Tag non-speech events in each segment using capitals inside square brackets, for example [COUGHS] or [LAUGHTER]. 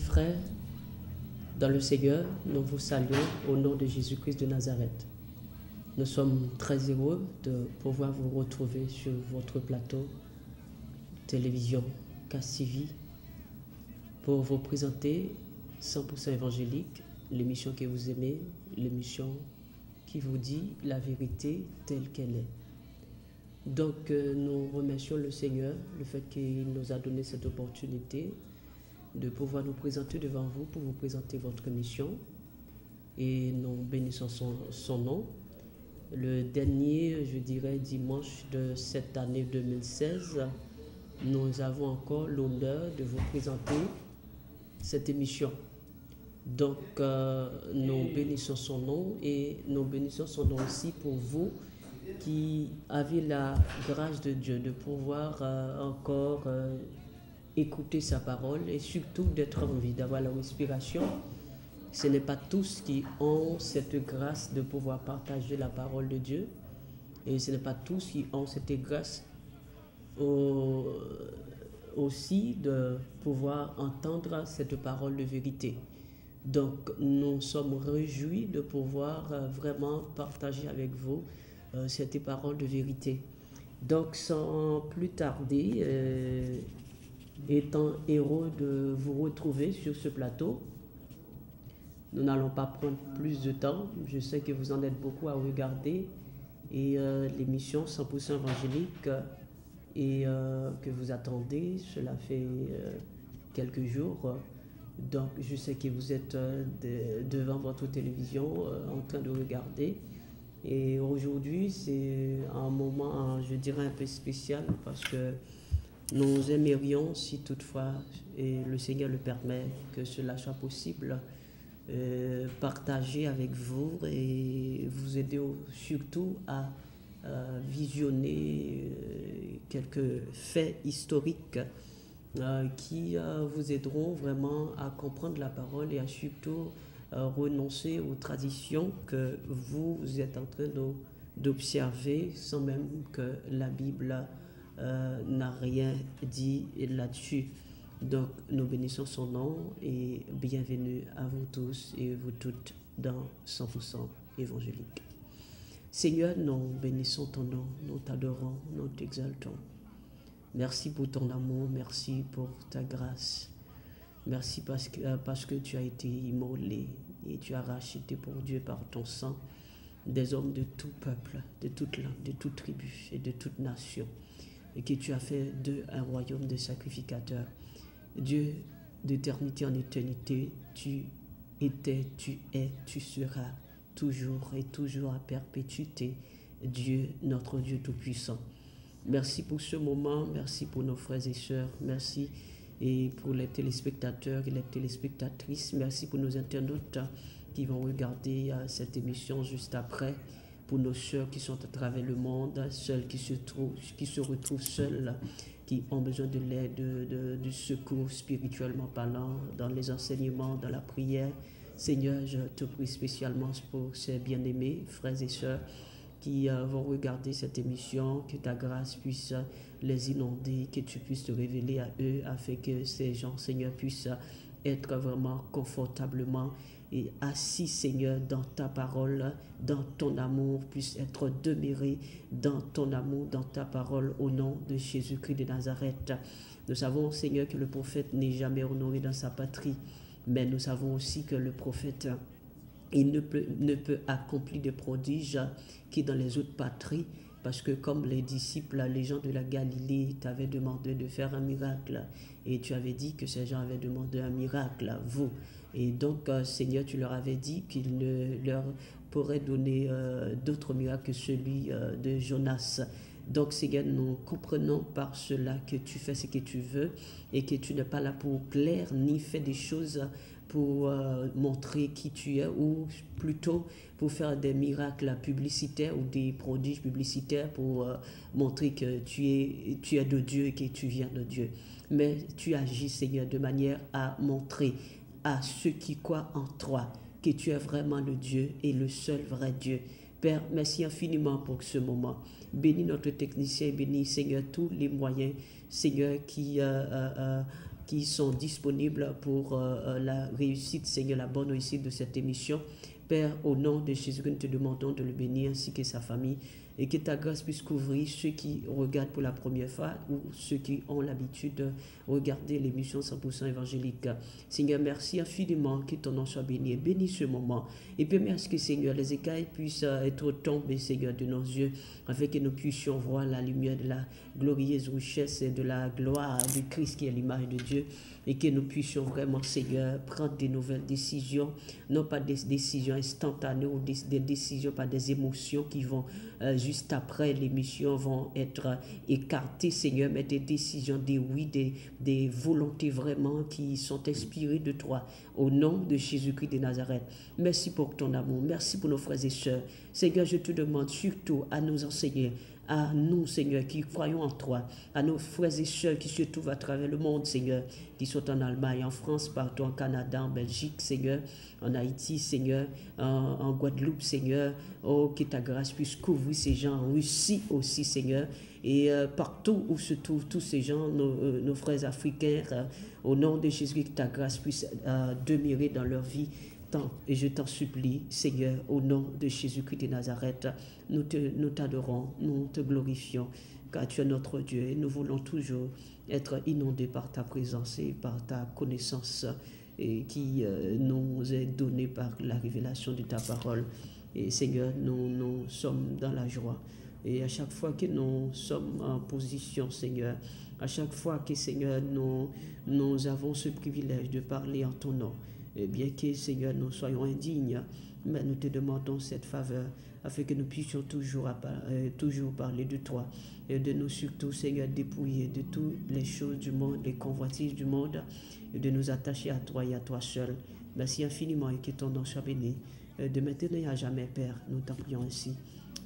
Frères, dans le Seigneur, nous vous saluons au nom de Jésus-Christ de Nazareth. Nous sommes très heureux de pouvoir vous retrouver sur votre plateau télévision Cassivi pour vous présenter 100% évangélique, l'émission que vous aimez, l'émission qui vous dit la vérité telle qu'elle est. Donc euh, nous remercions le Seigneur, le fait qu'il nous a donné cette opportunité de pouvoir nous présenter devant vous pour vous présenter votre mission. Et nous bénissons son, nom. Le dernier, je dirais, dimanche de cette année 2016, nous avons encore l'honneur de vous présenter cette émission. Donc, euh, nous bénissons son nom et nous bénissons son nom aussi pour vous qui avez la grâce de Dieu de pouvoir euh, encore euh, écouter sa parole et surtout d'être en vie, d'avoir la respiration. Ce n'est pas tous qui ont cette grâce de pouvoir partager la parole de Dieu et ce n'est pas tous qui ont cette grâce aussi de pouvoir entendre cette parole de vérité. Donc nous sommes réjouis de pouvoir euh, vraiment partager avec vous euh, cette parole de vérité. Donc sans plus tarder, euh, étant heureux de vous retrouver sur ce plateau, nous n'allons pas prendre plus de temps. Je sais que vous en êtes beaucoup à regarder et l'émission 100% évangélique et que vous attendez, cela fait quelques jours. Donc, je sais que vous êtes euh, devant votre télévision euh, en train de regarder. Et aujourd'hui, c'est un moment, je dirais, un peu spécial parce que nous aimerions, si toutefois, et le Seigneur le permet, que cela soit possible, euh, partager avec vous et vous aider surtout à visionner quelques faits historiques euh, qui euh, vous aideront vraiment à comprendre la parole et à surtout euh, renoncer aux traditions que vous êtes en train d'observer sans même que la Bible n'a rien dit là-dessus. Donc nous bénissons son nom et bienvenue à vous tous et vous toutes dans 100% évangélique. Seigneur, nous bénissons ton nom, nous t'adorons, nous t'exaltons. Merci pour ton amour, merci pour ta grâce. Merci parce que, euh, parce que tu as été immolé et tu as racheté pour Dieu par ton sang des hommes de tout peuple, de toute langue, de toute tribu et de toute nation. Et que tu as fait d'eux un royaume de sacrificateurs. Dieu, d'éternité en éternité, tu étais, tu es, tu seras toujours et toujours à perpétuité. Dieu, notre Dieu Tout-Puissant. Merci pour ce moment, merci pour nos frères et sœurs, merci et pour les téléspectateurs et les téléspectatrices, merci pour nos internautes qui vont regarder euh, cette émission juste après, pour nos sœurs qui sont à travers le monde, celles qui se, trouvent, qui se retrouvent seules, qui ont besoin de l'aide, de, du secours spirituellement parlant, dans les enseignements, dans la prière. Seigneur, je te prie spécialement pour ces bien-aimés, frères et sœurs qui euh, vont regarder cette émission, que ta grâce puisse les inonder, que tu puisses te révéler à eux afin que ces gens, Seigneur, puissent être vraiment confortablement et assis, Seigneur, dans ta parole, dans ton amour, puissent être demeurés dans ton amour, dans ta parole, au nom de Jésus-Christ de Nazareth. Nous savons, Seigneur, que le prophète n'est jamais honoré dans sa patrie, mais nous savons aussi que le prophète il ne peut, accomplir des prodiges qui dans les autres patries, parce que comme les disciples, les gens de la Galilée t'avaient demandé de faire un miracle, et tu avais dit que ces gens avaient demandé un miracle vous. Et donc, euh, Seigneur, tu leur avais dit qu'il ne leur pourrait donner euh, d'autres miracles que celui euh, de Jonas. Donc, Seigneur, nous comprenons par cela que tu fais ce que tu veux et que tu n'es pas là pour plaire ni faire des choses pour montrer qui tu es ou plutôt pour faire des miracles publicitaires ou des prodiges publicitaires pour montrer que tu es, tu es de Dieu et que tu viens de Dieu. Mais tu agis, Seigneur, de manière à montrer à ceux qui croient en toi que tu es vraiment le Dieu et le seul vrai Dieu. Père, merci infiniment pour ce moment. Bénis notre technicien, bénis, Seigneur, tous les moyens, Seigneur, qui... Euh, qui sont disponibles pour la réussite, Seigneur, la bonne réussite de cette émission. Père, au nom de Jésus, nous te demandons de le bénir ainsi que sa famille et que ta grâce puisse couvrir ceux qui regardent pour la première fois ou ceux qui ont l'habitude de regarder l'émission 100% évangélique. Seigneur, merci infiniment que ton nom soit béni et bénis ce moment. Et puis merci que Seigneur, les écailles puissent être tombées, Seigneur, de nos yeux, afin que nous puissions voir la lumière de la glorieuse richesse de la gloire du Christ qui est l'image de Dieu et que nous puissions vraiment, Seigneur, prendre des nouvelles décisions, non pas des décisions instantanées ou des, décisions, pas des émotions qui vont euh, juste après l'émission vont être écartées, Seigneur, mais des décisions, des oui, des, des volontés vraiment qui sont inspirées de toi. Au nom de Jésus-Christ de Nazareth. Merci pour ton amour. Merci pour nos frères et sœurs. Seigneur, je te demande surtout à nous enseigner à nous, Seigneur, qui croyons en toi, à nos frères et sœurs qui se trouvent à travers le monde, Seigneur, qui sont en Allemagne, en France, partout, en Canada, en Belgique, Seigneur, en Haïti, Seigneur, en, Guadeloupe, Seigneur. Oh, que ta grâce puisse couvrir ces gens, en Russie aussi, Seigneur, et euh, partout où se trouvent tous ces gens, nos, euh, frères africains, euh, au nom de Jésus, que ta grâce puisse demeurer dans leur vie et je t'en supplie, Seigneur, au nom de Jésus-Christ de Nazareth, nous t'adorons, nous, te glorifions, car tu es notre Dieu et nous voulons toujours être inondés par ta présence et par ta connaissance et qui euh, nous est donnée par la révélation de ta parole. Et Seigneur, nous, nous sommes dans la joie. Et à chaque fois que nous sommes en position, Seigneur, à chaque fois que, Seigneur, nous, nous avons ce privilège de parler en ton nom, bien que, Seigneur, nous soyons indignes, mais nous te demandons cette faveur afin que nous puissions toujours, euh, toujours parler de toi et de nous surtout, Seigneur, dépouiller de toutes les choses du monde, les convoitises du monde et de nous attacher à toi et à toi seul. Merci infiniment et que ton nom soit béni. Euh, de maintenant et à jamais, Père, nous t'en prions ainsi.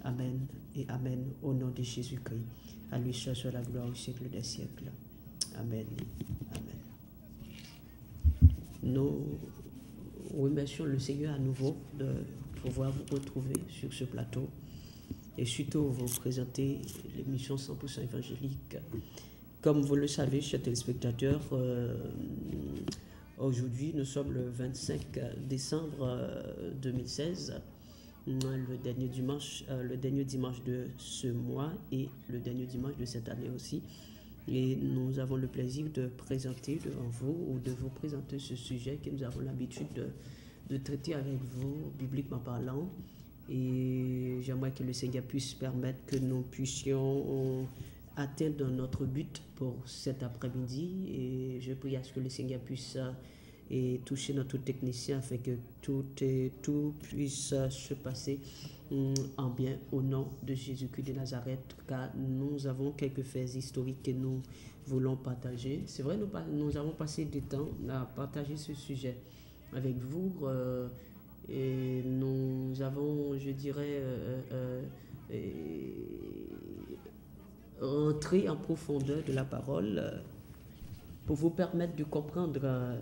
Amen et Amen au nom de Jésus-Christ. À lui seul soit la gloire au siècle des siècles. Amen. Amen. Nous remercions le Seigneur à nouveau de pouvoir vous retrouver sur ce plateau et surtout vous présenter l'émission 100% évangélique. Comme vous le savez, chers téléspectateurs, euh, aujourd'hui nous sommes le 25 décembre 2016, euh, le dernier dimanche, euh, le dernier dimanche de ce mois et le dernier dimanche de cette année aussi. Et nous avons le plaisir de présenter devant vous ou de vous présenter ce sujet que nous avons l'habitude de, traiter avec vous, bibliquement parlant. Et j'aimerais que le Seigneur puisse permettre que nous puissions atteindre notre but pour cet après-midi. Et je prie à ce que le Seigneur puisse et toucher notre technicien afin que tout, et, tout puisse se passer en bien au nom de Jésus-Christ de Nazareth, car nous avons quelques faits historiques que nous voulons partager. C'est vrai, nous, avons passé du temps à partager ce sujet avec vous euh, et nous avons, je dirais, euh, euh, rentré en profondeur de la parole pour vous permettre de comprendre euh,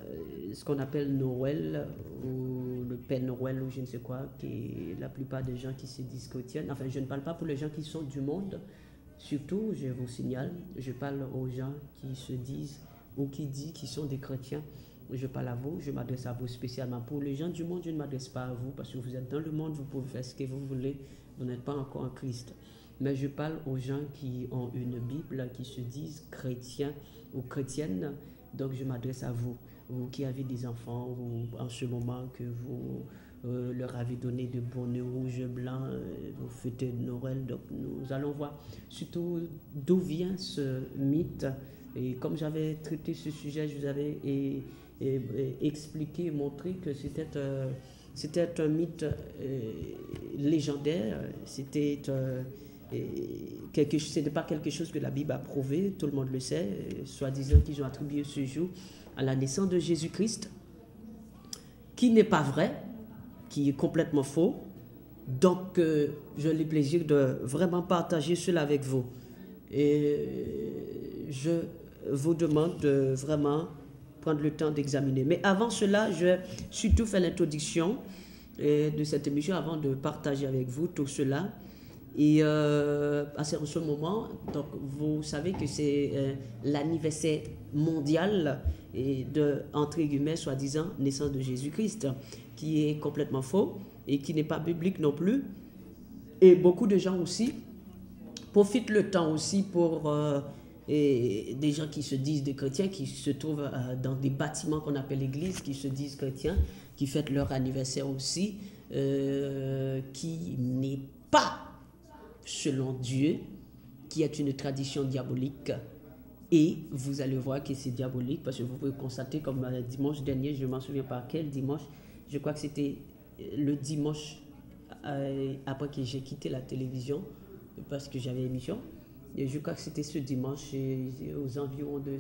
ce qu'on appelle Noël ou le Père Noël ou je ne sais quoi, qui la plupart des gens qui se disent chrétiens. Enfin, je ne parle pas pour les gens qui sont du monde, surtout, je vous signale, je parle aux gens qui se disent ou qui disent qu'ils sont des chrétiens. Je parle à vous, je m'adresse à vous spécialement. Pour les gens du monde, je ne m'adresse pas à vous parce que vous êtes dans le monde, vous pouvez faire ce que vous voulez, vous n'êtes pas encore en Christ. Mais je parle aux gens qui ont une Bible, qui se disent chrétiens ou chrétiennes. Donc je m'adresse à vous, vous qui avez des enfants, ou en ce moment que vous euh, leur avez donné de bonnets rouges, blancs, euh, vous fêtez Noël. Donc nous allons voir surtout d'où vient ce mythe. Et comme j'avais traité ce sujet, je vous avais et, expliqué, montré que c'était euh, c'était un mythe légendaire, c'était ce n'est pas quelque chose que la Bible a prouvé, tout le monde le sait, soi-disant qu'ils ont attribué ce jour à la naissance de Jésus-Christ, qui n'est pas vrai, qui est complètement faux. Donc, euh, j'ai le plaisir de vraiment partager cela avec vous. Et je vous demande de vraiment prendre le temps d'examiner. Mais avant cela, je vais surtout faire l'introduction euh, de cette émission avant de partager avec vous tout cela. Et euh, à ce moment, donc, vous savez que c'est euh, l'anniversaire mondial et de, entre guillemets, soi-disant, naissance de Jésus-Christ, qui est complètement faux et qui n'est pas biblique non plus. Et beaucoup de gens aussi profitent le temps aussi pour euh, des gens qui se disent des chrétiens, qui se trouvent dans des bâtiments qu'on appelle l'église, qui se disent chrétiens, qui fêtent leur anniversaire aussi, qui n'est pas selon Dieu, qui est une tradition diabolique. Et vous allez voir que c'est diabolique parce que vous pouvez constater, comme euh, dimanche dernier, je ne m'en souviens pas quel dimanche, je crois que c'était euh, le dimanche euh, après que j'ai quitté la télévision parce que j'avais émission. Et je crois que c'était ce dimanche aux environs de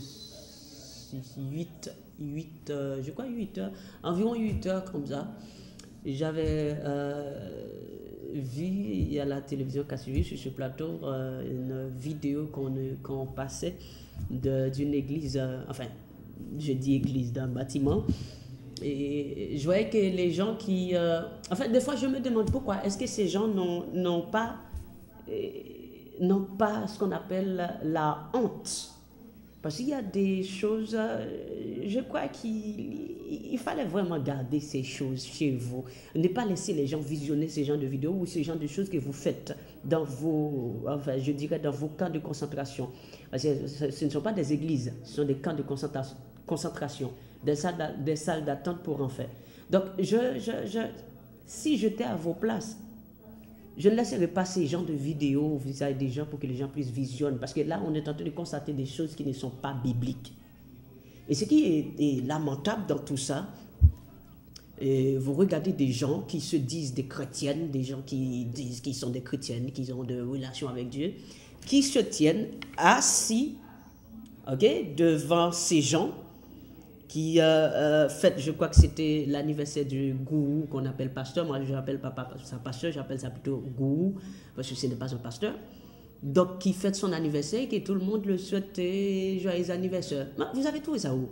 8, 8 je crois 8 heures, environ 8 heures comme ça. J'avais vu à la télévision qu'a suivi sur ce plateau euh, une vidéo qu'on passait d'une église, euh, enfin, je dis église, d'un bâtiment. Et je voyais que les gens qui... Euh, en fait, des fois, je me demande pourquoi. Est-ce que ces gens n'ont pas, n'ont pas ce qu'on appelle la honte parce qu'il y a des choses, euh, je crois qu'il fallait vraiment garder ces choses chez vous. Ne pas laisser les gens visionner ces genres de vidéos ou ces genres de choses que vous faites dans vos, enfin, je dirais, dans vos camps de concentration. Parce que ce ne sont pas des églises, ce sont des camps de concentration, des salles, des salles d'attente pour en faire. Donc, je, je, je, si j'étais à vos places, je ne laisserai pas ces gens de vidéos vis-à-vis des gens pour que les gens puissent visionner. Parce que là, on est en train de constater des choses qui ne sont pas bibliques. Et ce qui est, lamentable dans tout ça, et vous regardez des gens qui se disent des chrétiennes, des gens qui disent qu'ils sont des chrétiennes, qu'ils ont de relations avec Dieu, qui se tiennent assis devant ces gens qui a euh, fait, je crois que c'était l'anniversaire du gourou qu'on appelle pasteur. Moi, je n'appelle pas ça pasteur, j'appelle ça plutôt gourou, parce que ce n'est pas un pasteur. Donc, qui fête son anniversaire et que tout le monde le souhaite joyeux anniversaire. Vous avez trouvé ça où?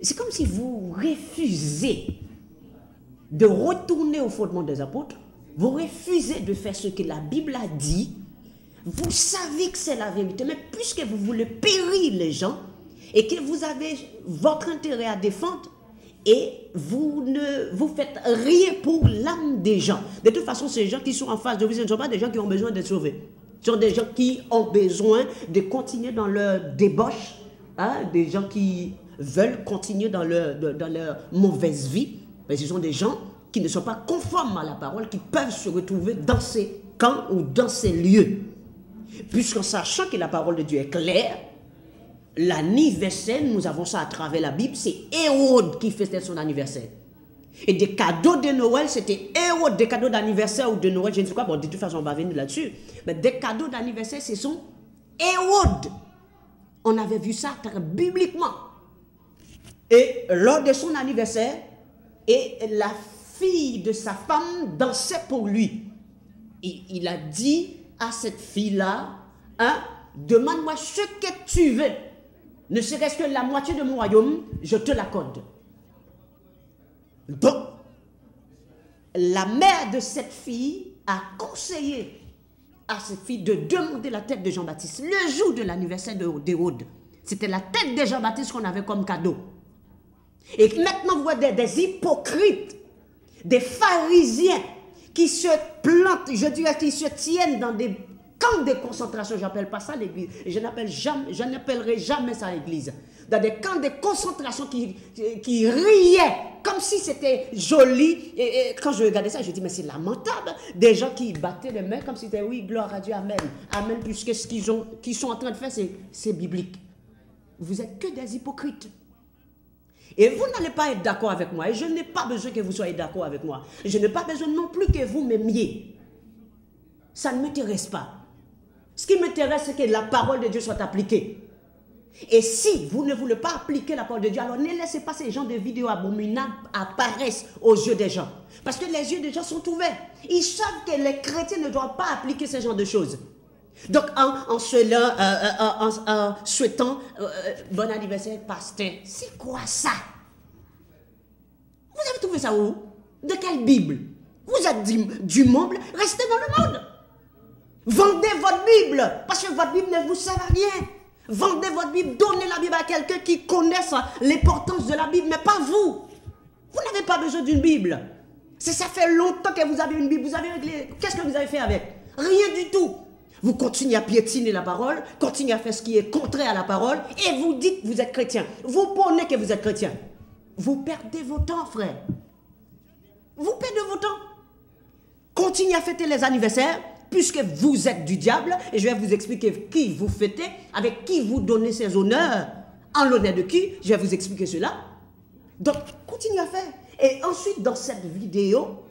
C'est comme si vous refusez de retourner au fondement des apôtres. Vous refusez de faire ce que la Bible a dit. Vous savez que c'est la vérité, mais puisque vous voulez périr les gens, et que vous avez votre intérêt à défendre et vous ne vous faites rien pour l'âme des gens. De toute façon, ces gens qui sont en face de vous, ce ne sont pas des gens qui ont besoin d'être sauvés. Ce sont des gens qui ont besoin de continuer dans leur débauche, hein, des gens qui veulent continuer dans leur, dans leur mauvaise vie. Mais ce sont des gens qui ne sont pas conformes à la parole, qui peuvent se retrouver dans ces camps ou dans ces lieux. Puisqu'en sachant que la parole de Dieu est claire, l'anniversaire, nous avons ça à travers la Bible, c'est Hérode qui fêtait son anniversaire. Et des cadeaux de Noël, c'était Hérode, des cadeaux d'anniversaire ou de Noël, je ne sais quoi, bon, de toute façon, on va venir là-dessus. Mais des cadeaux d'anniversaire, ce sont Hérode. On avait vu ça bibliquement. Et lors de son anniversaire, et la fille de sa femme dansait pour lui. Et il a dit à cette fille-là, hein, demande-moi ce que tu veux ne serait-ce que la moitié de mon royaume, je te l'accorde. Donc, la mère de cette fille a conseillé à cette fille de demander la tête de Jean-Baptiste le jour de l'anniversaire d'Hérode. C'était la tête de Jean-Baptiste qu'on avait comme cadeau. Et maintenant, vous voyez des, hypocrites, des pharisiens qui se plantent, je dirais qui se tiennent dans des camps de concentration, j'appelle pas ça l'église. Je n'appelle jamais, je n'appellerai jamais ça l'église. Dans des camps de concentration qui, riaient comme si c'était joli. Et, quand je regardais ça, je dis, mais c'est lamentable. Des gens qui battaient les mains comme si c'était, oui, gloire à Dieu, amen. Amen, puisque ce qu'ils, qu'ils sont en train de faire, c'est biblique. Vous êtes que des hypocrites. Et vous n'allez pas être d'accord avec moi. Et je n'ai pas besoin que vous soyez d'accord avec moi. Je n'ai pas besoin non plus que vous m'aimiez. Ça ne m'intéresse pas. Ce qui m'intéresse, c'est que la parole de Dieu soit appliquée. Et si vous ne voulez pas appliquer la parole de Dieu, alors ne laissez pas ces gens de vidéos abominables apparaissent aux yeux des gens. Parce que les yeux des gens sont ouverts. Ils savent que les chrétiens ne doivent pas appliquer ce genre de choses. Donc, en, euh, euh, en souhaitant euh, bon anniversaire, pasteur, c'est quoi ça? Vous avez trouvé ça où? De quelle Bible? Vous êtes du monde, restez dans le monde. Vendez votre Bible, parce que votre Bible ne vous sert à rien. Vendez votre Bible, donnez la Bible à quelqu'un qui connaisse l'importance de la Bible, mais pas vous. Vous n'avez pas besoin d'une Bible. Ça fait longtemps que vous avez une Bible. Vous avez Qu'est-ce que vous avez fait avec? Rien du tout. Vous continuez à piétiner la parole, continuez à faire ce qui est contraire à la parole, et vous dites que vous êtes chrétien. Vous prenez que vous êtes chrétien. Vous perdez vos temps, frère. Vous perdez vos temps. Continuez à fêter les anniversaires, puisque vous êtes du diable, et je vais vous expliquer qui vous fêtez, avec qui vous donnez ces honneurs, en l'honneur de qui, je vais vous expliquer cela. Donc, continuez à faire. Et ensuite, dans cette vidéo,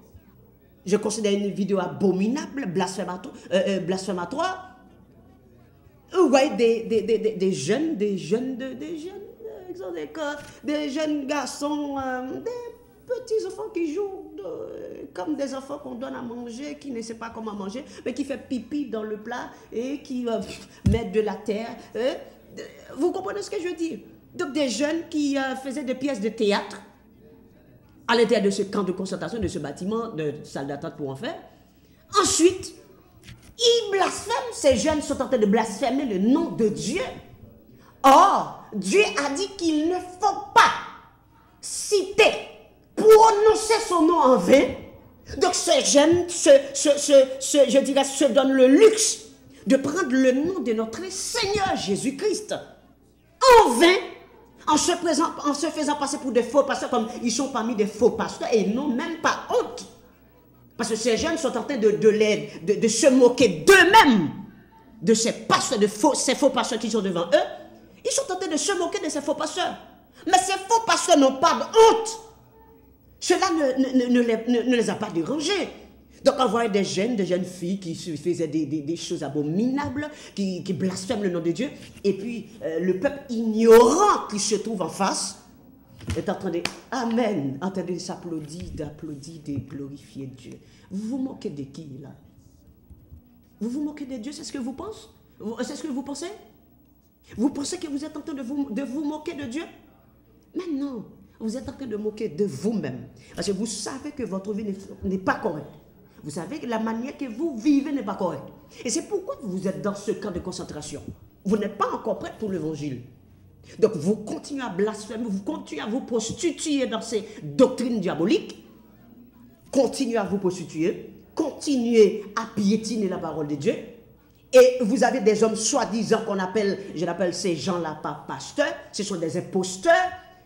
je considère une vidéo abominable, blasphématoire. Euh, euh, blasphématoire. Vous voyez des, des, des, des, jeunes, des jeunes, des jeunes, euh, des jeunes garçons, des petits enfants qui jouent comme des enfants qu'on donne à manger, qui ne savent pas comment manger, mais qui fait pipi dans le plat et qui [LAUGHS] mettent de la terre. vous comprenez ce que je dire? Donc des jeunes qui faisaient des pièces de théâtre à l'intérieur de ce camp de concentration, de ce bâtiment, de salle d'attente pour en faire. Ensuite, ils blasphèment, ces jeunes sont en train de blasphémer le nom de Dieu. Or, Dieu a dit qu'il ne faut pas citer, prononcer son nom en vain. Donc ces jeunes, je dirais, se donnent le luxe de prendre le nom de notre Seigneur Jésus-Christ en vain en se, en se faisant passer pour des faux pasteurs, comme ils sont parmi des faux pasteurs et n'ont même pas honte. Parce que ces jeunes sont en train de, de, de, se moquer d'eux-mêmes, de ces pasteurs, de faux, ces faux pasteurs qui sont devant eux. Ils sont en train de se moquer de ces faux pasteurs. Mais ces faux pasteurs n'ont pas de honte. Cela ne, les a pas dérangés. Donc on voit des jeunes, des jeunes filles qui faisaient des, choses abominables, qui, blasphèment le nom de Dieu, et puis euh, le peuple ignorant qui se trouve en face est en train de Amen, en train de s'applaudir, d'applaudir, de glorifier Dieu. Vous vous moquez de qui là? Vous vous moquez de Dieu, c'est ce que vous pensez? C'est ce que vous pensez? Vous pensez que vous êtes en train de vous, de vous moquer de Dieu? Mais non, vous êtes en train de moquer de vous-même. Parce que vous savez que votre vie n'est pas correcte. Vous savez que la manière que vous vivez n'est pas correcte. Et c'est pourquoi vous êtes dans ce camp de concentration. Vous n'êtes pas encore prêt pour l'évangile. Donc vous continuez à blasphémer, vous continuez à vous prostituer dans ces doctrines diaboliques. Continuez à vous prostituer, continuez à piétiner la parole de Dieu. Et vous avez des hommes soi-disant qu'on appelle, je l'appelle ces gens-là pas pasteurs, ce sont des imposteurs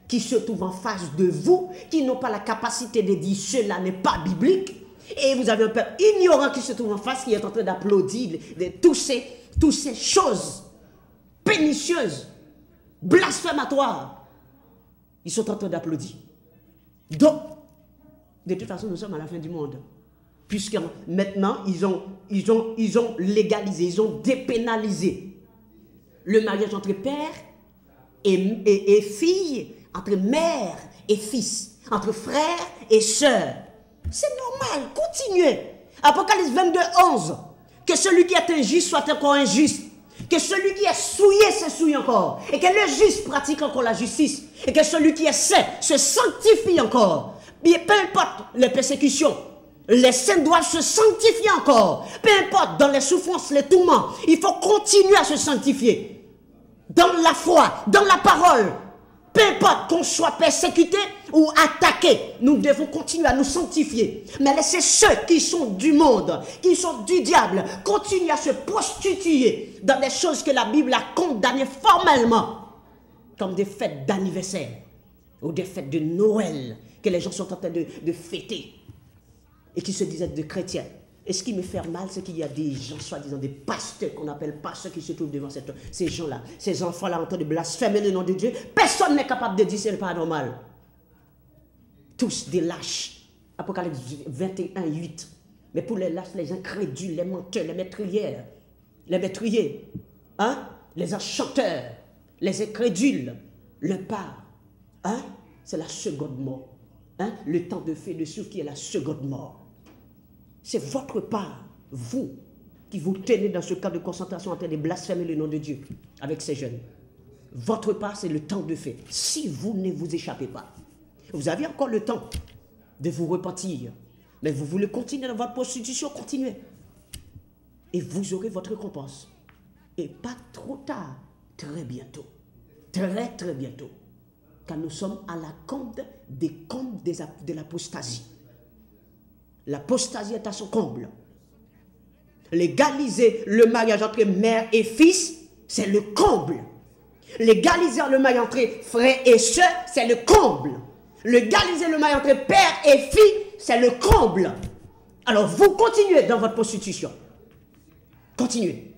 qui se trouvent en face de vous, qui n'ont pas la capacité de dire cela n'est pas biblique, et vous avez un peuple ignorant qui se trouve en face, qui est en train d'applaudir de, toutes, ces, toutes ces choses pernicieuses, blasphématoires. Ils sont en train d'applaudir. Donc, de toute façon, nous sommes à la fin du monde. Puisque maintenant, ils ont, ils ont, ils ont légalisé, ils ont dépénalisé le mariage entre père et, et, et fille, entre mère et fils, entre frère et sœur. C'est normal, continuez. Apocalypse 22, 11. Que celui qui est injuste soit encore injuste. Que celui qui est souillé se souille encore. Et que le juste pratique encore la justice. Et que celui qui est saint se sanctifie encore. Peu importe les persécutions, les saints doivent se sanctifier encore. Peu importe dans les souffrances, les tourments, il faut continuer à se sanctifier. Dans la foi, dans la parole, peu importe qu'on soit persécuté ou attaqué, nous devons continuer à nous sanctifier. Mais laissez ceux qui sont du monde, qui sont du diable, continuer à se prostituer dans des choses que la Bible a condamnées formellement, comme des fêtes d'anniversaire ou des fêtes de Noël que les gens sont en train de, fêter et qui se disent être de chrétiens. Et ce qui me fait mal, c'est qu'il y a des gens, soi-disant des pasteurs qu'on appelle pasteurs, qui se trouvent devant ces gens-là, ces enfants-là en train de blasphémer le nom de Dieu. Personne n'est capable de dire c'est pas normal. Tous des lâches. Apocalypse 21, 8. Mais pour les lâches, les incrédules, les menteurs, les maîtrières, les maîtriers, hein, les enchanteurs, les incrédules, le part, hein, c'est la seconde mort. Hein, le temps de feu de ceux qui est la seconde mort. C'est votre part, vous, qui vous tenez dans ce camp de concentration en train de blasphémer le nom de Dieu avec ces jeunes. Votre part, c'est le temps de fait. Si vous ne vous échappez pas, vous avez encore le temps de vous repentir. Mais vous voulez continuer dans votre prostitution, continuez. Et vous aurez votre récompense. Et pas trop tard, très bientôt. Très, très bientôt. Car nous sommes à la comble des combles de l'apostasie. L'apostasie est à son comble. Légaliser le mariage entre mère et fils, c'est le comble. Légaliser le mariage entre frère et soeur, c'est le comble. Légaliser le mariage entre père et fille, c'est le comble. Alors vous continuez dans votre prostitution. Continuez.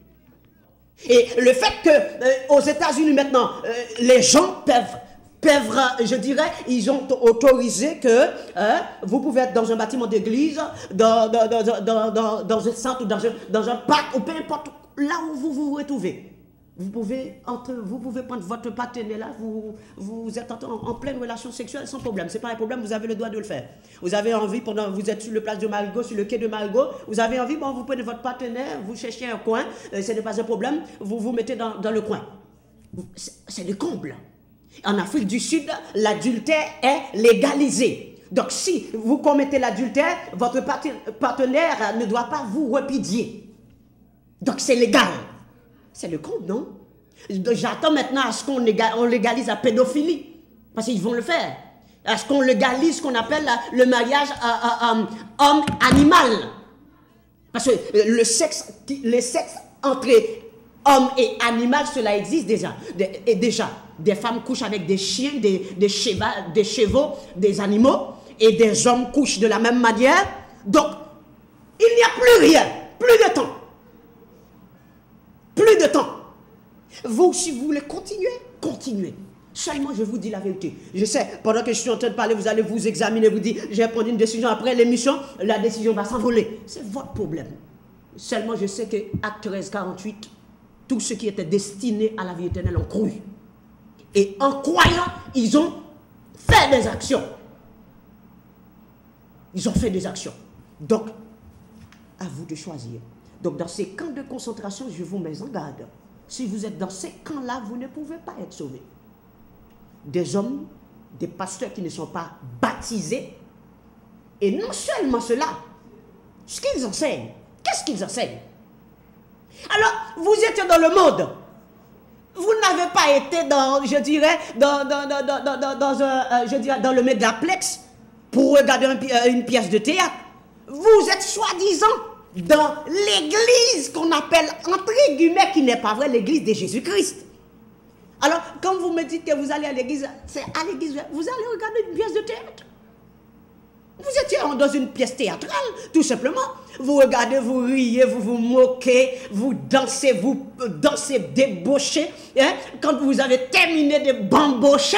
Et le fait que euh, aux États-Unis maintenant, euh, les gens peuvent, peuvent, je dirais, ils ont autorisé que hein, vous pouvez être dans un bâtiment d'église, dans, dans, un centre, dans un, dans un parc, ou peu importe là où vous vous retrouvez. Vous pouvez, entre, vous pouvez prendre votre partenaire là, vous, vous êtes en, pleine relation sexuelle sans problème. C'est pas un problème, vous avez le droit de le faire. Vous avez envie, pendant vous êtes sur le place de Marigot, sur le quai de Marigot, vous avez envie, bon, vous prenez votre partenaire, vous cherchez un coin, euh, ce n'est pas un problème, vous vous mettez dans, dans le coin. C'est le comble. En Afrique du Sud, l'adultère est légalisé. Donc si vous commettez l'adultère, votre partenaire ne doit pas vous repudier. Donc c'est légal. C'est le compte, non? J'attends maintenant à ce qu'on légalise la pédophilie. Parce qu'ils vont le faire. À ce qu'on légalise ce qu'on appelle le mariage homme-animal. Parce que euh, le sexe, entre homme et animal, cela existe déjà. Et déjà, des femmes couchent avec des chiens, des, des, chevaux, des animaux, et des hommes couchent de la même manière. Donc, il n'y a plus rien, plus de temps plus de temps. Vous, si vous voulez continuer, continuez. Seulement, je vous dis la vérité. Je sais, pendant que je suis en train de parler, vous allez vous examiner, vous dire, j'ai pris une décision après l'émission, la décision va s'envoler. C'est votre problème. Seulement, je sais que Acte 13, 48, tous ceux qui étaient destinés à la vie éternelle ont cru. Et en croyant, ils ont fait des actions. Ils ont fait des actions. Donc, à vous de choisir. Donc dans ces camps de concentration, je vous mets en garde. Si vous êtes dans ces camps-là, vous ne pouvez pas être sauvés. Des hommes, des pasteurs qui ne sont pas baptisés, et non seulement cela, ce qu'ils enseignent, qu'est-ce qu'ils enseignent? Alors, vous étiez dans le monde. Vous n'avez pas été dans, je dirais, dans, dans, dans, un, euh, je dirais, dans le mégaplex pour regarder euh, une pièce de théâtre. Vous êtes soi-disant dans l'église qu'on appelle, entre guillemets, qui n'est pas vrai, l'église de Jésus-Christ. Alors, quand vous me dites que vous allez à l'église, c'est à l'église, vous allez regarder une pièce de théâtre? Vous étiez dans une pièce théâtrale, tout simplement. Vous regardez, vous riez, vous vous moquez, vous dansez, vous dansez débauché. Hein? Quand vous avez terminé de bambocher,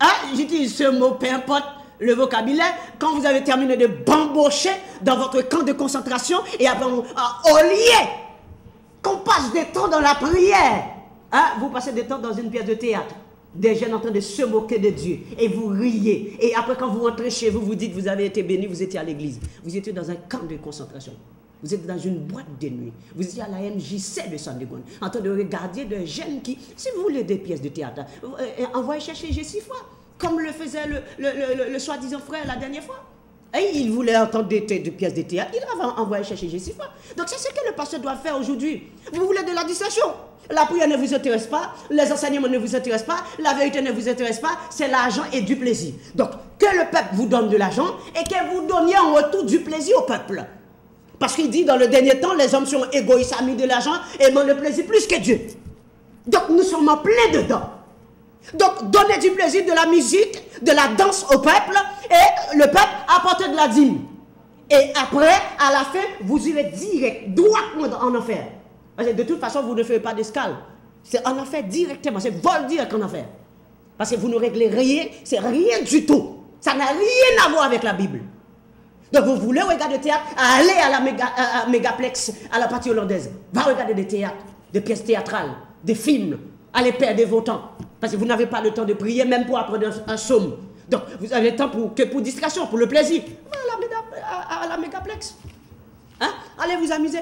hein? j'utilise ce mot, peu importe, le vocabulaire, quand vous avez terminé de bambocher dans votre camp de concentration, et après, au lieu qu'on passe des temps dans la prière, hein, vous passez des temps dans une pièce de théâtre. Des jeunes en train de se moquer de Dieu. Et vous riez. Et après, quand vous rentrez chez vous, vous dites, vous avez été béni, vous étiez à l'église. Vous étiez dans un camp de concentration. Vous êtes dans une boîte de nuit. Vous étiez à la MJC de Sandegon, en train de regarder des jeunes qui, si vous voulez des pièces de théâtre, euh, euh, envoyez chercher fois comme le faisait le, soi-disant frère la dernière fois. Et il voulait entendre des, pièces de théâtre. Il avait envoyé chercher Jéssifa. Donc c'est ce que le pasteur doit faire aujourd'hui. Vous voulez de la distraction. La prière ne vous intéresse pas, les enseignements ne vous intéressent pas, la vérité ne vous intéresse pas, c'est l'argent et du plaisir. Donc que le peuple vous donne de l'argent et que vous donniez en retour du plaisir au peuple. Parce qu'il dit dans le dernier temps, les hommes sont égoïstes, amis de l'argent, aimant le plaisir plus que Dieu. Donc nous sommes en plein dedans. Donc, donnez du plaisir de la musique, de la danse au peuple, et le peuple apporte de la dîme. Et après, à la fin, vous irez direct, droit en enfer. Parce que de toute façon, vous ne faites pas d'escale. C'est en enfer directement, c'est vol direct en enfer. Parce que vous ne réglez rien, c'est rien du tout. Ça n'a rien à voir avec la Bible. Donc vous voulez regarder le théâtre, allez à la méga, à, mégaplex, à la partie hollandaise. Va regarder des théâtres, des pièces théâtrales, des films. Allez perdre vos temps. Parce que vous n'avez pas le temps de prier, même pour apprendre un, somme. Donc, vous avez le temps que pour distraction, pour le plaisir. À la, mégaplex. Hein? Allez vous amuser.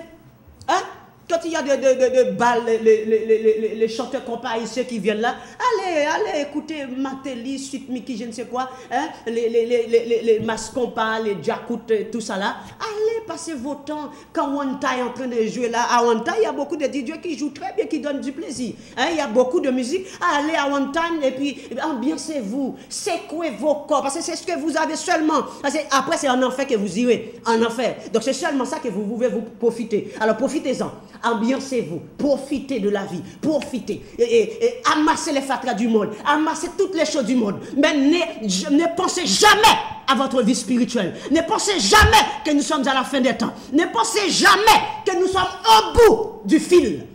Hein? Quand il y a des balles, les, chanteurs compas ceux qui viennent là, allez, allez écoutez Matéli, Suite Mickey, je ne sais quoi, hein? les, les, les, les, les Mascompas, les Jacout, tout ça là. Allez passer vos temps quand Wanta est en train de jouer là. À Wanta, il y a beaucoup de DJ qui jouent très bien, qui donnent du plaisir. Hein, il y a beaucoup de musique. Allez à Wanta et puis ambiancez-vous. Secouez vos corps parce que c'est ce que vous avez seulement. Après, c'est en enfer que vous irez. En enfer. Donc, c'est seulement ça que vous pouvez vous profiter. Alors, profitez-en. Ambiancez-vous. Profitez de la vie. Profitez. Et, amassez les fatras du monde. Amassez toutes les choses du monde. Mais ne, ne pensez jamais à votre vie spirituelle. Ne pensez jamais que nous sommes à la fin des temps. Ne pensez jamais que nous sommes au bout du fil.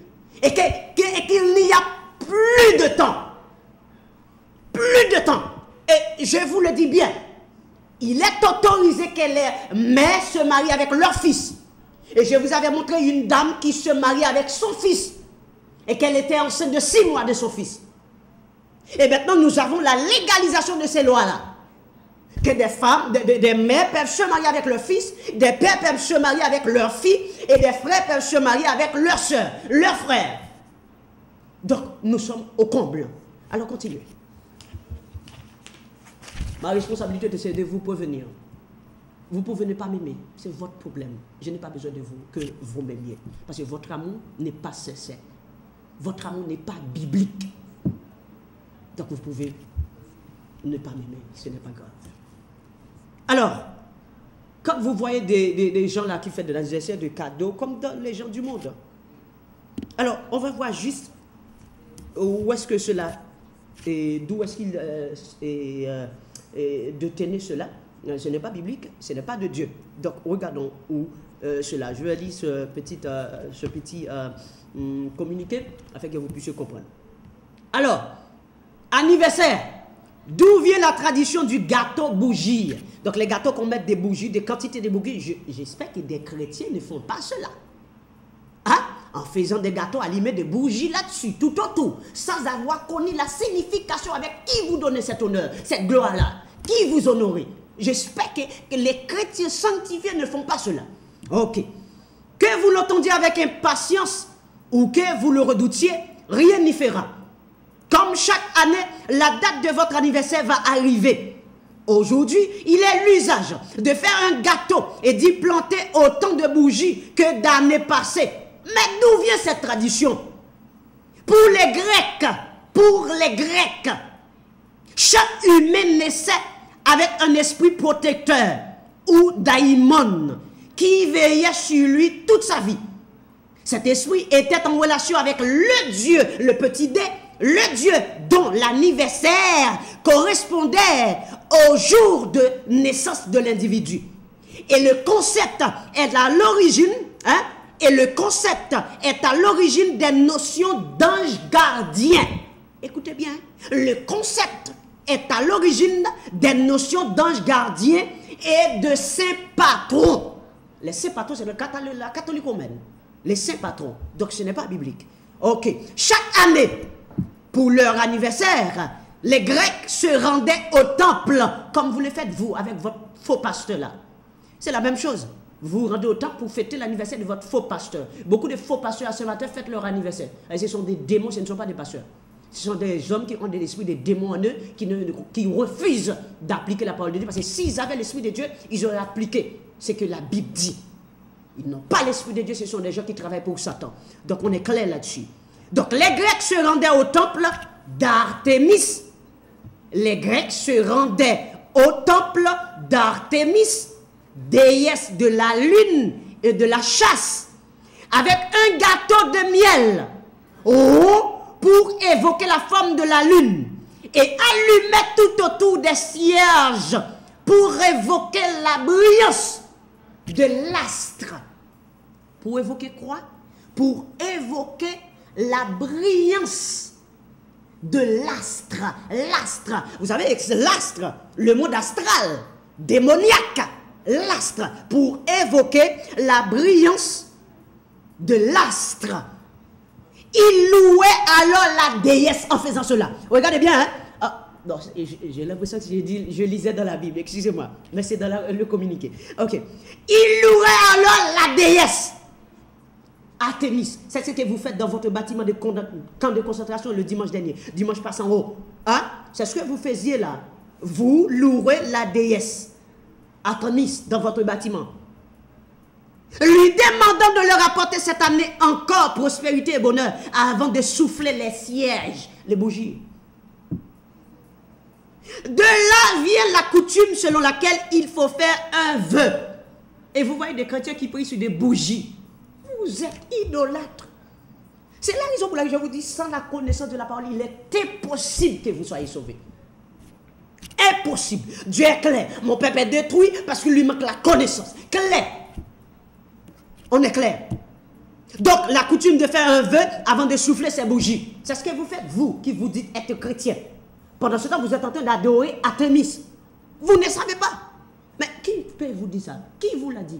Et qu'il n'y a plus de temps. Plus de temps. Et je vous le dis bien, il est autorisé que les mères se marient avec leur fils. Et je vous avais montré une dame qui se marie avec son fils. Et qu'elle était enceinte de six mois de son fils. Et maintenant, nous avons la légalisation de ces lois-là que des femmes, des, mères peuvent se marier avec leur fils, des pères peuvent se marier avec leur fille, et des frères peuvent se marier avec leur soeur, leur frère. Donc, nous sommes au comble. Alors, continuez. Ma responsabilité, c'est de vous prévenir. Vous pouvez ne pas m'aimer, c'est votre problème. Je n'ai pas besoin de vous que vous m'aimiez. Parce que votre amour n'est pas sincère. Votre amour n'est pas biblique. Donc vous pouvez ne pas m'aimer, ce n'est pas grave. Alors, quand vous voyez des, gens là qui font de l'anniversaire de cadeaux, comme dans les gens du monde, alors on va voir juste où est-ce que cela, et d'où est-ce qu'il euh, est, euh, de tenir cela. Ce n'est pas biblique, ce n'est pas de Dieu. Donc regardons où euh, cela. Je vais lire ce petit, petit hum, communiqué afin que vous puissiez comprendre. Alors, anniversaire. D'où vient la tradition du gâteau bougie? Donc les gâteaux qu'on met des bougies, des quantités de bougies, j'espère que des chrétiens ne font pas cela. Hein? En faisant des gâteaux, allumer des bougies là-dessus, tout autour, sans avoir connu la signification avec qui vous donnez cet honneur, cette gloire-là, qui vous honorez. J'espère que, les chrétiens sanctifiés ne font pas cela. Ok. Que vous l'entendiez avec impatience ou que vous le redoutiez, rien n'y fera. Comme chaque année, la date de votre anniversaire va arriver. Aujourd'hui, il est l'usage de faire un gâteau et d'y planter autant de bougies que d'années passées. Mais d'où vient cette tradition? Pour les Grecs, pour les Grecs, chaque humain naissait avec un esprit protecteur ou daimon qui veillait sur lui toute sa vie. Cet esprit était en relation avec le Dieu, le petit dé, le Dieu dont l'anniversaire correspondait au jour de naissance de l'individu. Et le concept est à l'origine, hein, et le concept est à l'origine des notions d'ange gardien. Écoutez bien, le concept est à l'origine des notions d'ange gardien et de saint patron. Les saints patrons, c'est la catholique romaine. Les saints patrons. Donc ce n'est pas biblique. Ok. Chaque année, pour leur anniversaire, les Grecs se rendaient au temple, comme vous le faites vous, avec votre faux pasteur là. C'est la même chose. Vous vous rendez au temple pour fêter l'anniversaire de votre faux pasteur. Beaucoup de faux pasteurs à ce matin fêtent leur anniversaire. Ce sont des démons, ce ne sont pas des pasteurs. Ce sont des hommes qui ont de l'esprit des démons en eux, qui, refusent d'appliquer la parole de Dieu. Parce que s'ils avaient l'esprit de Dieu, ils auraient appliqué ce que la Bible dit. Ils n'ont pas l'esprit de Dieu, ce sont des gens qui travaillent pour Satan. Donc on est clair là-dessus. Donc les Grecs se rendaient au temple d'Artémis. Les Grecs se rendaient au temple d'Artémis, déesse de la lune et de la chasse, avec un gâteau de miel oh, pour évoquer la forme de la lune et allumer tout autour des cierges pour évoquer la brillance de l'astre. Pour évoquer quoi? Pour évoquer la brillance de l'astre. L'astre. Vous savez, l'astre, le mot astral, démoniaque. L'astre, pour évoquer la brillance de l'astre. Il louait alors la déesse en faisant cela. Regardez bien, hein? Ah, j'ai l'impression que je lisais dans la Bible, excusez-moi, mais c'est dans le communiqué. Ok. Il louait alors la déesse Artemis, c'est ce que vous faites dans votre bâtiment de camp de concentration le dimanche dernier, dimanche passant en haut. Hein? C'est ce que vous faisiez là. Vous louerez la déesse Artemis dans votre bâtiment. Lui demandant de leur apporter cette année encore prospérité et bonheur avant de souffler les sièges, les bougies. De là vient la coutume selon laquelle il faut faire un vœu. Et vous voyez des chrétiens qui prient sur des bougies. Vous êtes idolâtres. C'est la raison pour laquelle je vous dis, sans la connaissance de la parole, il est impossible que vous soyez sauvés. Impossible. Dieu est clair. Mon peuple est détruit parce qu'il lui manque la connaissance. Clair. On est clair. Donc, la coutume de faire un vœu avant de souffler ses bougies. C'est ce que vous faites, vous, qui vous dites être chrétien. Pendant ce temps, vous êtes en train d'adorer Artemis. Vous ne savez pas. Mais qui peut vous dire ça? Qui vous l'a dit?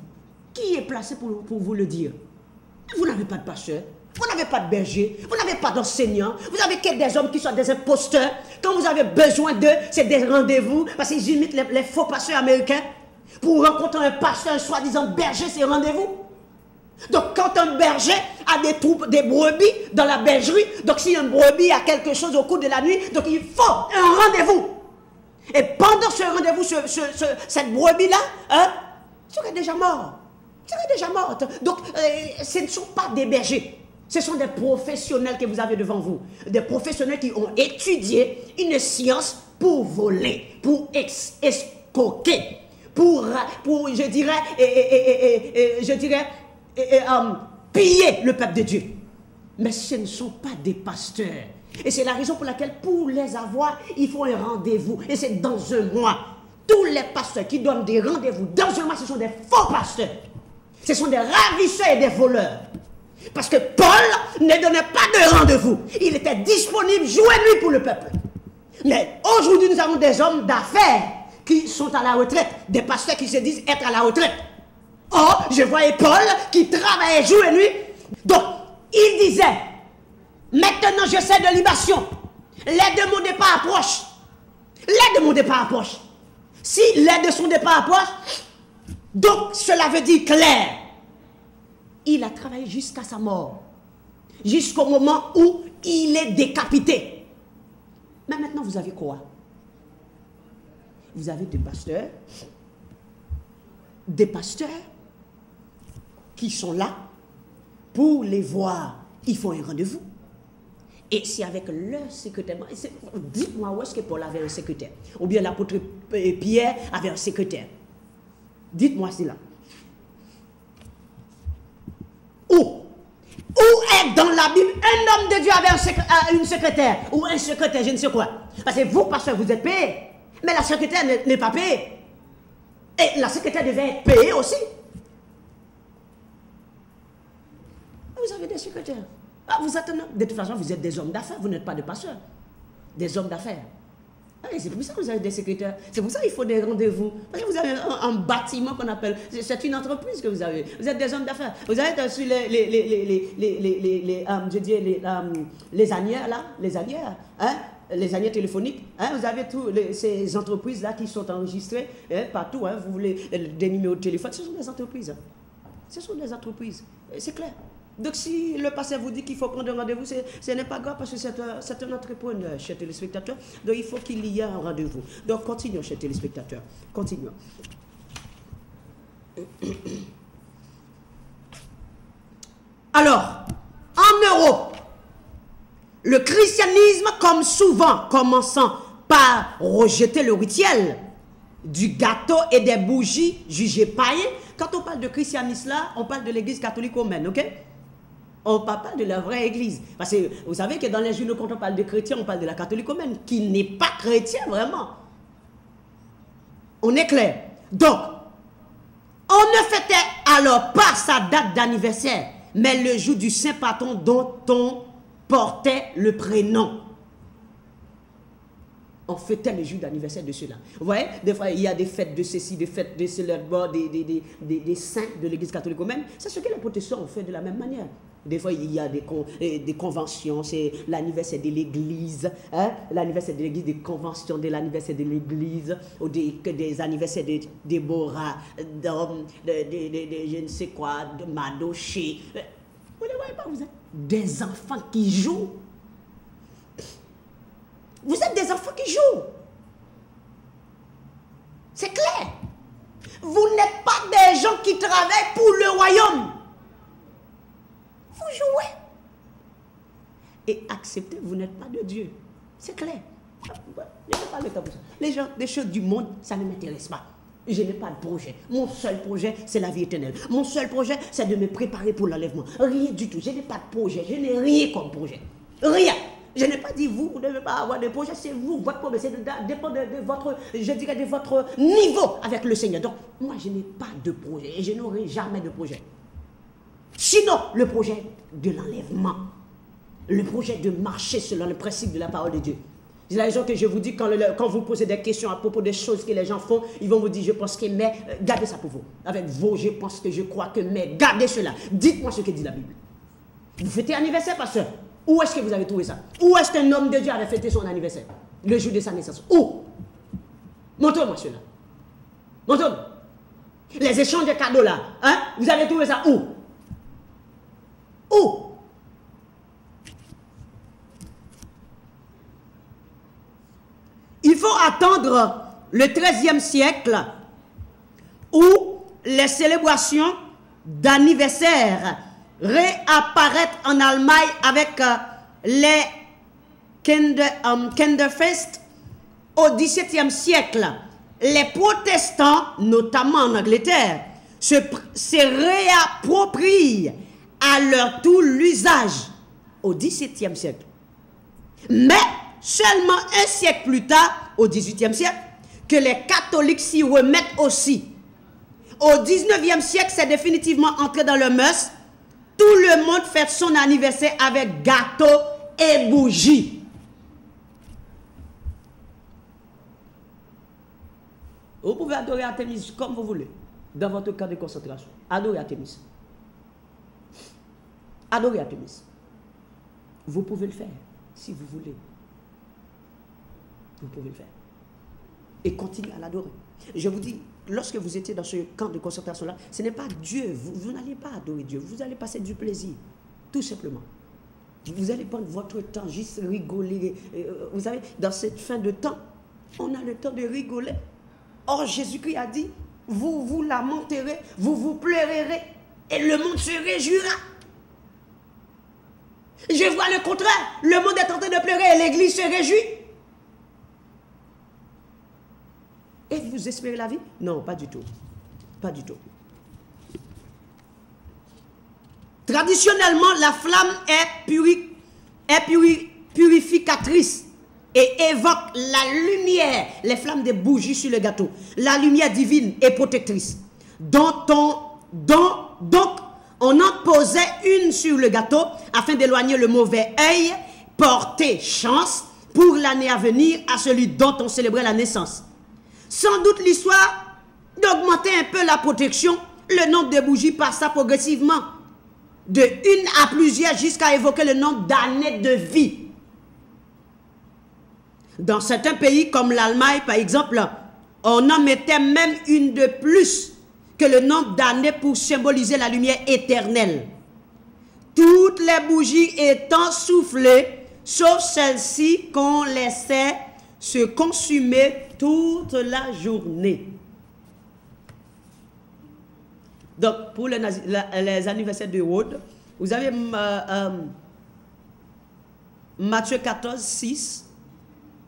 Qui est placé pour, vous le dire? Vous n'avez pas de pasteur. Vous n'avez pas de berger, vous n'avez pas d'enseignant, vous avez que des hommes qui sont des imposteurs. Quand vous avez besoin d'eux, c'est des rendez-vous, parce qu'ils imitent les, les, faux pasteurs américains. Pour rencontrer un pasteur, un soi-disant berger, c'est rendez-vous. Donc quand un berger a des troupes, des brebis dans la bergerie, donc si un brebis a quelque chose au cours de la nuit, donc il faut un rendez-vous. Et pendant ce rendez-vous, cette brebis-là, hein, serait déjà morte. Serait déjà morte. Donc euh, ce ne sont pas des bergers. Ce sont des professionnels que vous avez devant vous. Des professionnels qui ont étudié une science pour voler, pour escroquer, pour, pour je dirais, et, je dirais, um, piller le peuple de Dieu. Mais ce ne sont pas des pasteurs. Et c'est la raison pour laquelle, pour les avoir, il faut un rendez-vous. Et c'est dans un mois. Tous les pasteurs qui donnent des rendez-vous dans un mois, ce sont des faux pasteurs. Ce sont des ravisseurs et des voleurs. Parce que Paul ne donnait pas de rendez-vous. Il était disponible jour et nuit pour le peuple. Mais aujourd'hui, nous avons des hommes d'affaires qui sont à la retraite, des pasteurs qui se disent être à la retraite. Or, je voyais Paul qui travaillait jour et nuit. Donc, il disait, maintenant je sais de libation. L'aide de mon départ approche. L'aide de mon départ approche. Si l'aide de son départ approche, donc cela veut dire clair il a travaillé jusqu'à sa mort. Jusqu'au moment où il est décapité. Mais maintenant, vous avez quoi? Vous avez des pasteurs, des pasteurs qui sont là pour les voir. Ils font un rendez-vous. Et c'est avec leur secrétaire. Dites-moi où est-ce que Paul avait un secrétaire? Ou bien l'apôtre Pierre avait un secrétaire? Dites-moi cela. Où? Où est dans la Bible un homme de Dieu avait un une secrétaire? Ou un secrétaire, je ne sais quoi Parce que vous, pasteur, vous êtes payé. Mais la secrétaire n'est pas payée. Et la secrétaire devait être payée aussi. Vous avez des secrétaires. Ah, vous êtes, de toute façon, vous êtes des hommes d'affaires, vous n'êtes pas des pasteurs. Des hommes d'affaires. Ah, c'est pour ça que vous avez des secrétaires. C'est pour ça qu'il faut des rendez-vous. Parce que vous avez un, bâtiment qu'on appelle. C'est une entreprise que vous avez. Vous êtes des hommes d'affaires. Vous avez sur les, les, les, les, là, les annières, hein, les annières téléphoniques. Hein, vous avez tous ces entreprises-là qui sont enregistrées hein, partout. Vous voulez des numéros de téléphone. Ce sont des entreprises. Ce sont des entreprises. C'est clair. Donc si le pasteur vous dit qu'il faut prendre un rendez-vous, ce n'est pas grave parce que c'est un, entrepreneur, chers téléspectateurs. Donc il faut qu'il y ait un rendez-vous. Donc continuons, chers téléspectateurs. Continuons. [COUGHS] Alors, en Europe, le christianisme, comme souvent, commençant par rejeter le rituel du gâteau et des bougies jugées païennes, quand on parle de christianisme là, on parle de l'église catholique romaine, ok? On parle de la vraie église. Parce que vous savez que dans les journaux, quand on parle de chrétiens, on parle de la catholique romaine, qui n'est pas chrétien vraiment. On est clair. Donc, on ne fêtait alors pas sa date d'anniversaire, mais le jour du saint patron dont on portait le prénom on fêtait le jour d'anniversaire de cela. Vous voyez, des fois, il y a des fêtes de ceci, des fêtes de cela, des, des, saints de l'église catholique romaine. C'est ce que les protestants ont fait de la même manière. Des fois, il y a des, eh, des conventions, c'est l'anniversaire de l'église, hein? l'anniversaire de l'église, des conventions de l'anniversaire de l'église, ou des, anniversaires de Déborah, de, je ne sais quoi, de Madoché. Vous ne voyez pas, vous êtes des enfants qui jouent vous êtes des enfants qui jouent. C'est clair. Vous n'êtes pas des gens qui travaillent pour le royaume. Vous jouez. Et acceptez, vous n'êtes pas de Dieu. C'est clair. pas le. Les gens, les choses du monde, ça ne m'intéresse pas. Je n'ai pas de projet. Mon seul projet, c'est la vie éternelle. Mon seul projet, c'est de me préparer pour l'enlèvement. Rien du tout. Je n'ai pas de projet. Je n'ai rien comme projet. Rien. Je n'ai pas dit vous, vous ne devez pas avoir de projet, c'est vous, votre projet, ça dépend de, votre, je dirais, de votre niveau avec le Seigneur. Donc, moi, je n'ai pas de projet et je n'aurai jamais de projet. Sinon, le projet de l'enlèvement, le projet de marcher selon le principe de la parole de Dieu. C'est la raison que je vous dis, quand, quand, vous posez des questions à propos des choses que les gens font, ils vont vous dire, je pense que, mais, euh, gardez ça pour vous. Avec vous, je pense que, je crois que, mais, gardez cela. Dites-moi ce que dit la Bible. Vous fêtez anniversaire, pasteur Où est-ce que vous avez trouvé ça? Où est-ce qu'un homme de Dieu avait fêté son anniversaire? Le jour de sa naissance Où? Montrez-moi cela. Montrez-moi. Les échanges de cadeaux là, hein? Vous avez trouvé ça où? Il faut attendre le XIIIe siècle où les célébrations d'anniversaire réapparaissent en Allemagne avec euh, les um, Kinderfest au XVIIe siècle. Les protestants, notamment en Angleterre, se réapproprient à leur tour l'usage au XVIIe siècle. Mais seulement un siècle plus tard, au XVIIIe siècle, que les catholiques s'y remettent aussi. Au XIXe siècle, c'est définitivement entré dans le mœurs. Tout le monde fête son anniversaire avec gâteau et bougies. Vous pouvez adorer Artemis comme vous voulez, dans votre camp de concentration. Adorez Artemis. Adorez Artemis. Vous pouvez le faire si vous voulez. Vous pouvez le faire. Et continuez à l'adorer. Je vous dis, lorsque vous étiez dans ce camp de concentration-là, ce n'est pas Dieu. Vous, vous n'allez pas adorer Dieu. Vous allez passer du plaisir. Tout simplement. Vous allez prendre votre temps, juste rigoler. Euh, vous savez, dans cette fin de temps, on a le temps de rigoler. Or, Jésus-Christ a dit, vous vous lamenterez, vous vous pleurerez, et le monde se réjouira. Je vois le contraire. Le monde est en train de pleurer et l'Église se réjouit. Et vous espérez la vie? Non, pas du tout. Pas du tout. Traditionnellement, la flamme est, est purificatrice et évoque la lumière, les flammes des bougies sur le gâteau, la lumière divine et protectrice, dont on, on en posait une sur le gâteau afin d'éloigner le mauvais œil, porter chance pour l'année à venir à celui dont on célébrait la naissance. Sans doute l'histoire d'augmenter un peu la protection, le nombre de bougies passa progressivement de une à plusieurs jusqu'à évoquer le nombre d'années de vie. Dans certains pays comme l'Allemagne par exemple, on en mettait même une de plus que le nombre d'années pour symboliser la lumière éternelle. Toutes les bougies étant soufflées, sauf celles-ci qu'on laissait se consumer toute la journée. Donc, pour les, anniversaires de Wood, vous avez euh, euh, Matthieu 14, 6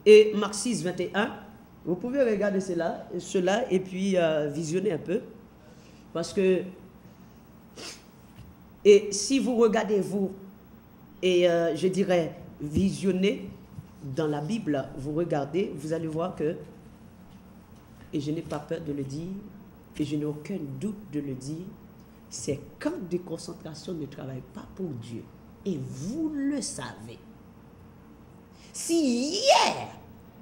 et Marc 6, 21. Vous pouvez regarder cela, cela et puis euh, visionner un peu. Parce que, et si vous regardez, vous, et je dirais, visionner, dans la Bible, vous regardez, vous allez voir que, et je n'ai pas peur de le dire, et je n'ai aucun doute de le dire, ces camps de concentration ne travaillent pas pour Dieu. Et vous le savez. Si hier,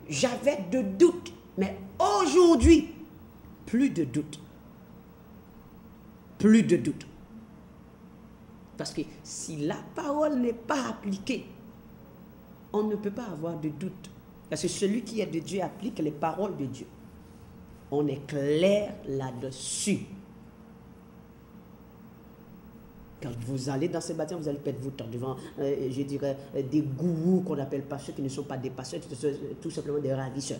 j'avais de doutes, mais aujourd'hui, plus de doutes. Plus de doutes. Parce que si la parole n'est pas appliquée, on ne peut pas avoir de doute. Parce que celui qui est de Dieu applique les paroles de Dieu. On est clair là-dessus. Quand vous allez dans ces bâtiments, vous allez perdre votre temps devant, euh, je dirais, euh, des gourous qu'on appelle pasteurs, qui ne sont pas des pasteurs, tout simplement des ravisseurs,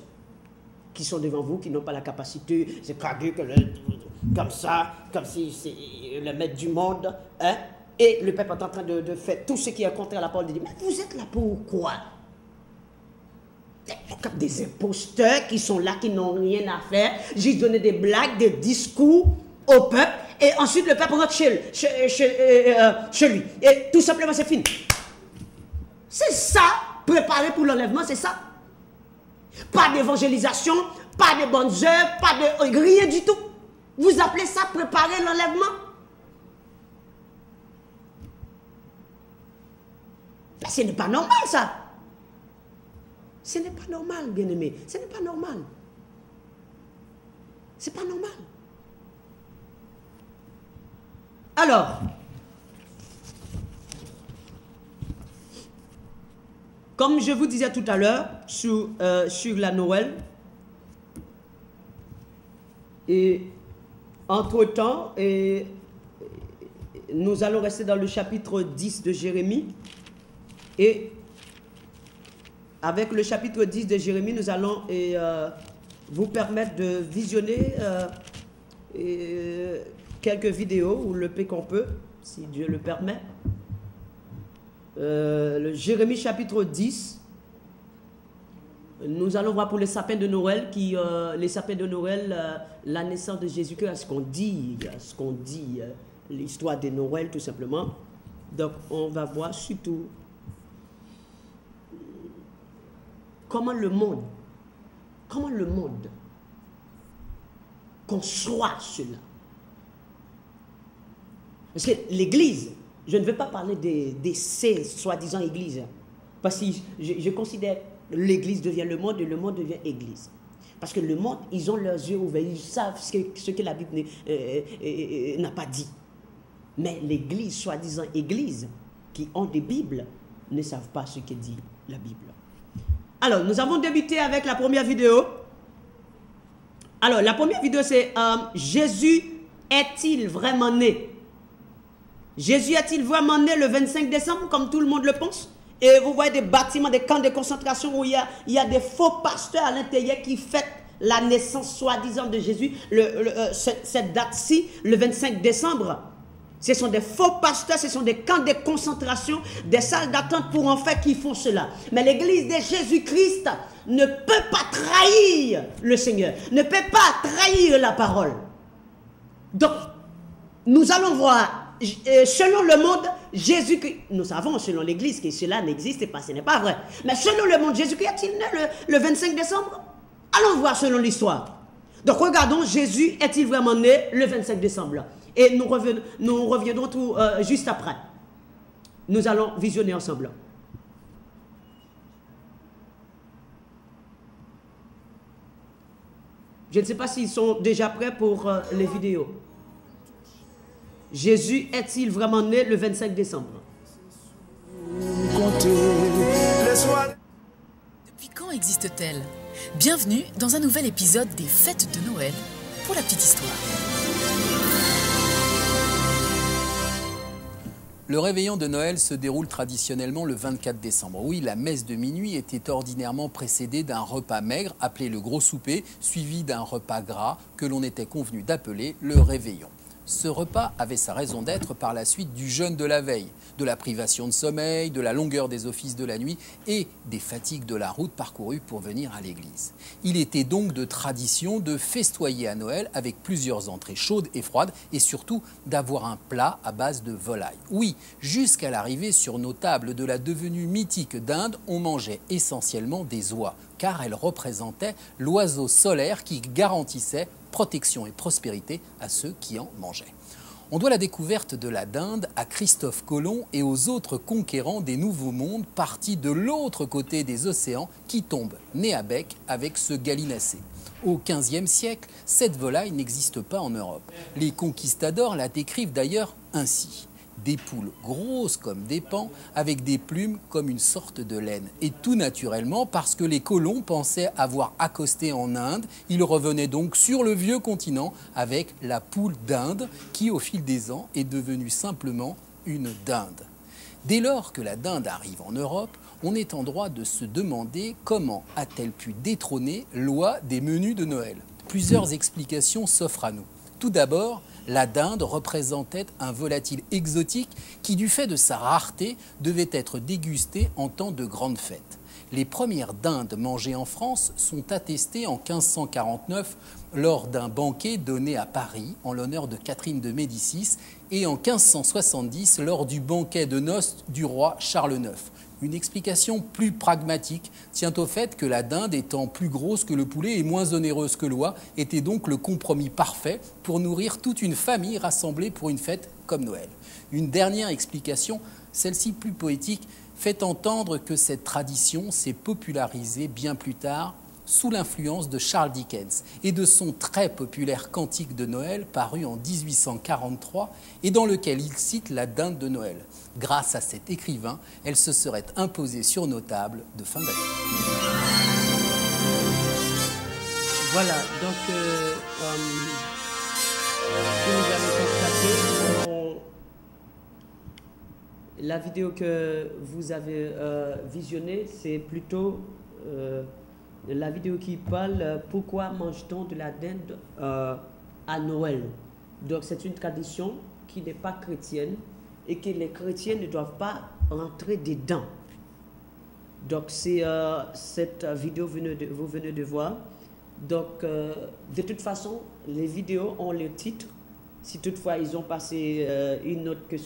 qui sont devant vous, qui n'ont pas la capacité, c'est que comme ça, comme si c'est le maître du monde, hein, et le peuple est en train de, faire tout ce qui est contre la parole de Dieu. Mais vous êtes là pourquoi comme des imposteurs qui sont là, qui n'ont rien à faire, juste donner des blagues, des discours au peuple, et ensuite le peuple rentre chez, euh, euh, lui. Et tout simplement, c'est fini. C'est ça, préparer pour l'enlèvement, c'est ça. Pas d'évangélisation, pas de bonnes œuvres, pas de rien du tout. Vous appelez ça préparer l'enlèvement? Ben, Ce n'est pas normal ça. Ce n'est pas normal, bien-aimé. Ce n'est pas normal. C'est pas normal. Alors, comme je vous disais tout à l'heure sur, euh, sur la Noël, et entre-temps, et, nous allons rester dans le chapitre 10 de Jérémie, et avec le chapitre 10 de Jérémie, nous allons euh, vous permettre de visionner euh, quelques vidéos, ou le peu qu'on peut, si Dieu le permet. Euh, Jérémie chapitre 10, nous allons voir pour les sapins de Noël, qui, les sapins de Noël, la naissance de Jésus-Christ, ce qu'on dit, ce qu'on dit, l'histoire de Noël tout simplement. Donc on va voir surtout comment le monde, comment le monde conçoit cela. Parce que l'Église, je ne veux pas parler des, des soi-disant églises, parce que je, considère l'Église devient le monde et le monde devient Église. Parce que le monde, ils ont leurs yeux ouverts, ils savent ce que, la Bible euh, euh, euh, n'a pas dit. Mais l'Église, soi-disant Église, qui ont des Bibles, ne savent pas ce que dit la Bible. Alors, nous avons débuté avec la première vidéo. Alors, la première vidéo, c'est Jésus est-il vraiment né? Jésus est-il vraiment né le 25 décembre, comme tout le monde le pense? Et vous voyez des bâtiments, des camps de concentration où il y a, des faux pasteurs à l'intérieur qui fêtent la naissance soi-disant de Jésus, euh, cette date-ci, le 25 décembre. Ce sont des faux pasteurs, ce sont des camps de concentration, des salles d'attente pour en fait qui font cela. Mais l'église de Jésus-Christ ne peut pas trahir le Seigneur, ne peut pas trahir la parole. Donc, nous allons voir, selon le monde, Jésus-Christ, nous savons selon l'église que cela n'existe pas, ce n'est pas vrai. Mais selon le monde, Jésus-Christ est-il né le, le 25 décembre? Allons voir selon l'histoire. Donc regardons, Jésus est-il vraiment né le 25 décembre? Et nous, nous reviendrons tout, euh, juste après. Nous allons visionner ensemble. Je ne sais pas s'ils sont déjà prêts pour euh, les vidéos. Jésus est-il vraiment né le 25 décembre? Depuis quand existe-t-elle? Bienvenue dans un nouvel épisode des Fêtes de Noël pour la petite histoire. Le réveillon de Noël se déroule traditionnellement le 24 décembre. Oui, la messe de minuit était ordinairement précédée d'un repas maigre appelé le gros souper, suivi d'un repas gras que l'on était convenu d'appeler le réveillon. Ce repas avait sa raison d'être par la suite du jeûne de la veille, de la privation de sommeil, de la longueur des offices de la nuit et des fatigues de la route parcourue pour venir à l'église. Il était donc de tradition de festoyer à Noël avec plusieurs entrées chaudes et froides et surtout d'avoir un plat à base de volaille. Oui, jusqu'à l'arrivée sur nos tables de la devenue mythique d'Inde, on mangeait essentiellement des oies car elles représentaient l'oiseau solaire qui garantissait protection et prospérité à ceux qui en mangeaient. On doit la découverte de la dinde à Christophe Colomb et aux autres conquérants des nouveaux mondes partis de l'autre côté des océans qui tombent nez à bec avec ce gallinacé. Au XVe siècle, cette volaille n'existe pas en Europe. Les conquistadors la décrivent d'ailleurs ainsi des poules grosses comme des pans, avec des plumes comme une sorte de laine. Et tout naturellement, parce que les colons pensaient avoir accosté en Inde, ils revenaient donc sur le vieux continent avec la poule d'Inde, qui au fil des ans est devenue simplement une dinde. Dès lors que la dinde arrive en Europe, on est en droit de se demander comment a-t-elle pu détrôner loi des menus de Noël. Plusieurs explications s'offrent à nous. Tout d'abord, la dinde représentait un volatile exotique qui, du fait de sa rareté, devait être dégusté en temps de grandes fêtes. Les premières dindes mangées en France sont attestées en 1549 lors d'un banquet donné à Paris en l'honneur de Catherine de Médicis et en 1570 lors du banquet de noces du roi Charles IX. Une explication plus pragmatique tient au fait que la dinde étant plus grosse que le poulet et moins onéreuse que l'oie était donc le compromis parfait pour nourrir toute une famille rassemblée pour une fête comme Noël. Une dernière explication, celle-ci plus poétique, fait entendre que cette tradition s'est popularisée bien plus tard sous l'influence de Charles Dickens et de son très populaire Cantique de Noël paru en 1843 et dans lequel il cite la dinde de Noël. Grâce à cet écrivain, elle se serait imposée sur nos tables de fin d'année. Voilà, donc euh, euh, vous avez constaté, on- la vidéo que vous avez euh, visionnée, c'est plutôt euh, la vidéo qui parle euh, pourquoi mange-t-on de la dinde euh, à Noël? Donc c'est une tradition qui n'est pas chrétienne et que les chrétiens ne doivent pas rentrer dedans. Donc, c'est euh, cette vidéo de- vous venez de voir. Donc, de toute façon, les vidéos ont le titre. Si toutefois ils ont passé une note que